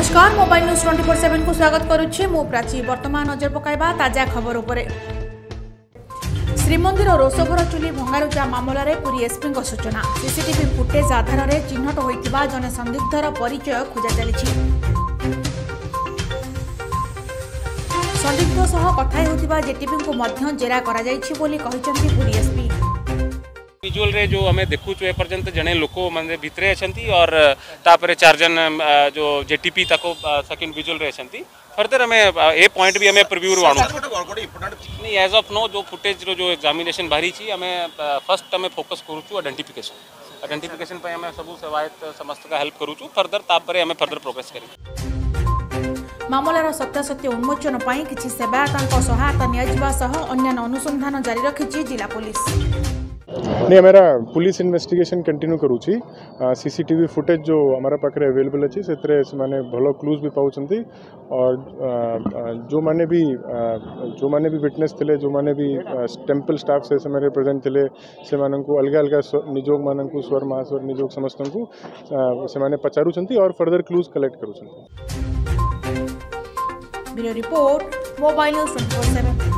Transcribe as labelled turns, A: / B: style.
A: ନମସ୍କାର mobile news twenty four ସେଭେନ୍କୁ ସ୍ୱାଗତ କରୁଛି ମୁଁ ପ୍ରାଚୀ ବର୍ତ୍ତମାନ ନଜର ପକାଇବା ତାଜା ଖବର ଉପରେ। ଶ୍ରୀମନ୍ଦିର ରୋଷଘର ଚୁଲି ଭଙ୍ଗାରୁଜା ମାମଲାରେ ପୁରୀ ଏସ୍ପିଙ୍କ ସୂଚନା। ସିସିଟିଭି ଫୁଟେଜ୍ ଆଧାରରେ ଚିହ୍ନଟ ହୋଇଥିବା ଜଣେ ସନ୍ଦିଗ୍ଧର ପରିଚୟ ଖୋଜା ଚାଲିଛି। ସନ୍ଦିଗ୍ଧ ସହ କଥା ହେଉଥିବା ଜେଟିଭିଙ୍କୁ ମଧ୍ୟ ଜେରା କରାଯାଇଛି ବୋଲି କହିଛନ୍ତି ପୁରୀ ଏସ୍ପି।
B: विजुअल रे जो हमें देखुचु एपर्त जड़े लोक मैंने भितर अच्छा और तापर चारजन जो जे टी पी तक सेकेंड विजुअल फर्दर आम ए पॉइंट भी हमें प्रिव्यू रु आणु नहीं एज अफ नो जो फुटेज रो जो एक्जामेसन बाहरी आम फ़र्स्ट आम फोकस करुच्छू आइडेंटिफिकेसन आइडेंटिफिकेसन आम सब सेवायत समस्त का हेल्प करुच्छू फर्दर तापर आम फर्दर प्रोग्रेस कर
A: मामलार सत्यासत्य उन्मोचन किसी सेवायतों सहायता निजा अनुसंधान जारी रखी जिला पुलिस
C: नहीं, हमारा पुलिस इन्वेस्टिगेशन कंटिन्यू करूची सीसीटीवी फुटेज जो हमारा पाखे अवेलेबल अच्छी से माने भलो क्लूज भी पाउछंती और जो माने भी जो माने भी विटनेस थिले जो माने भी टेंपल स्टाफ से समय प्रेजेंट थिले से अलग अलग निजोग माननकु स्वर महास्वर निजोग समस्त पचारूँ और फर्दर क्लूज कलेक्ट
A: समस्तंकु